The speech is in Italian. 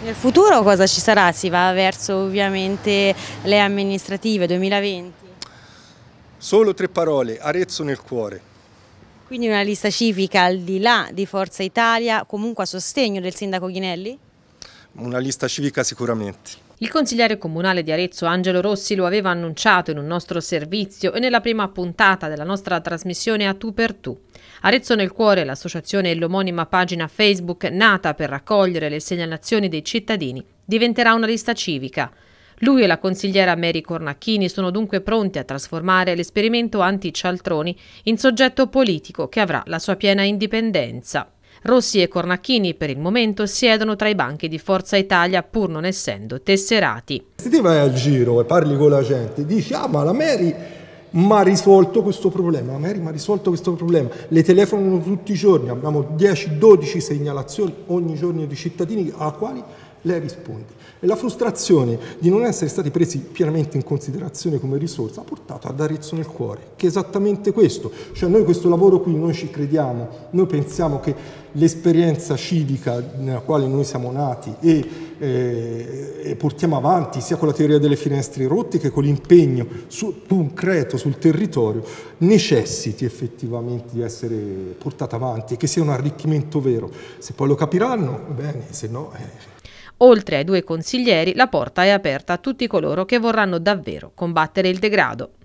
Nel futuro cosa ci sarà? Si va verso ovviamente le amministrative 2020? Solo tre parole, Arezzo nel cuore. Quindi una lista civica al di là di Forza Italia, comunque a sostegno del sindaco Ghinelli? Una lista civica sicuramente. Il consigliere comunale di Arezzo Angelo Rossi lo aveva annunciato in un nostro servizio e nella prima puntata della nostra trasmissione a tu per tu. Arezzo nel cuore, l'associazione e l'omonima pagina Facebook nata per raccogliere le segnalazioni dei cittadini, diventerà una lista civica. Lui e la consigliera Mary Cornacchini sono dunque pronti a trasformare l'esperimento anti-Cialtroni in soggetto politico che avrà la sua piena indipendenza. Rossi e Cornacchini per il momento siedono tra i banchi di Forza Italia pur non essendo tesserati. Se ti vai al giro e parli con la gente, dici ah ma la Mary mi ha risolto questo problema, la Mary mi ha risolto questo problema, le telefonano tutti i giorni, abbiamo 10-12 segnalazioni ogni giorno di cittadini a quali lei risponde. E la frustrazione di non essere stati presi pienamente in considerazione come risorsa ha portato ad Arezzo nel cuore, che è esattamente questo. Cioè noi questo lavoro qui noi ci crediamo, noi pensiamo che l'esperienza civica nella quale noi siamo nati e, eh, portiamo avanti sia con la teoria delle finestre rotte che con l'impegno su, concreto sul territorio necessiti effettivamente di essere portata avanti e che sia un arricchimento vero. Se poi lo capiranno, bene, se no... Eh. Oltre ai due consiglieri, la porta è aperta a tutti coloro che vorranno davvero combattere il degrado.